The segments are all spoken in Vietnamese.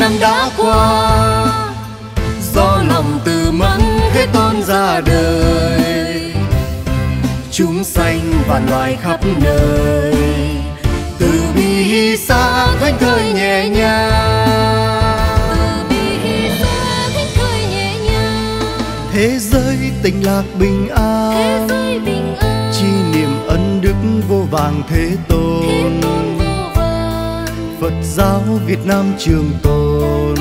năm đã qua do lòng từ mẫn thế tôn ra đời. Chúng sanh vạn loài khắp nơi từ bi xa thánh thơi nhẹ nhàng. Thế giới tình lạc bình an chi niệm ân đức vô vàng thế tôn phật giáo việt nam trường tồn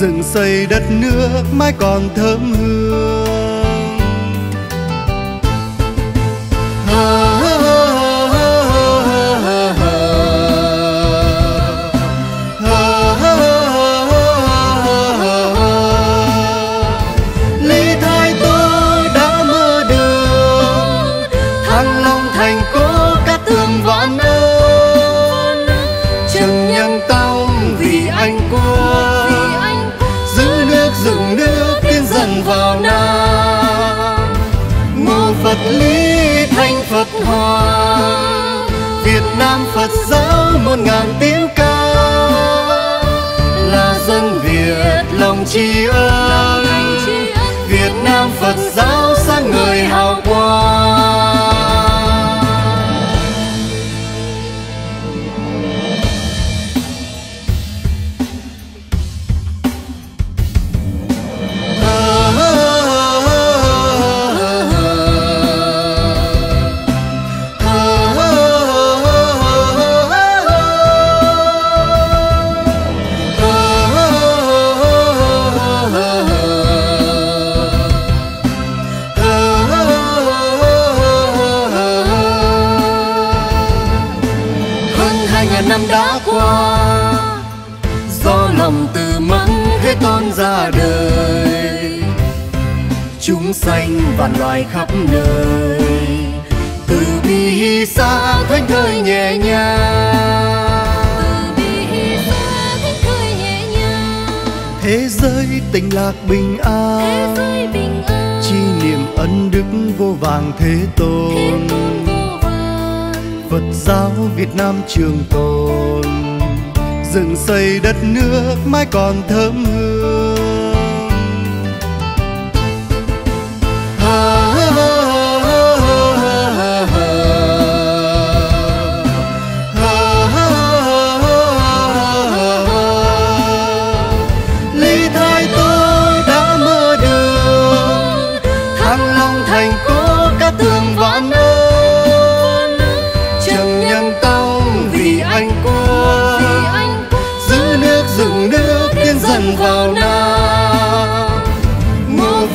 dựng xây đất nước mãi còn thơm hương. Nam Phật giáo một ngàn tiếng ca năm đã qua. Do lòng từ mẫn thế tôn ra đời. Chúng sanh vạn loài khắp nơi. Từ bi xa thánh thơi nhẹ nhàng. Thế giới tình lạc bình an. chi niệm ân đức vô vàng thế tôn Phật giáo Việt Nam trường tồn dựng xây đất nước mãi còn thơm hương.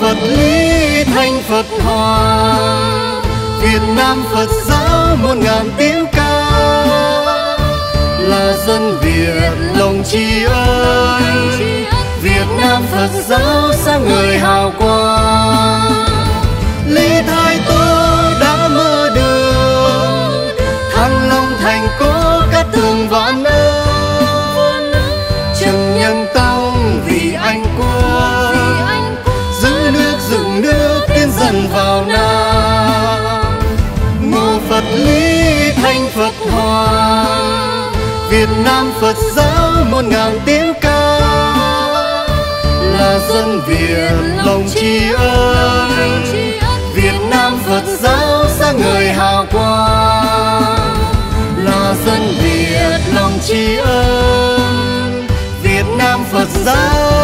Phật Lý Thanh Phật Hòa. Việt Nam Phật giáo một ngàn tiếng ca. Là dân Việt lòng tri ân. Việt Nam Phật giáo sáng người hào quang. Phật Lý Thanh Phật Hòa Việt Nam Phật giáo một ngàn tiếng ca. Là dân Việt lòng tri ân. Việt Nam Phật giáo sáng người hào quang. Là dân Việt lòng tri ân. Việt Nam Phật giáo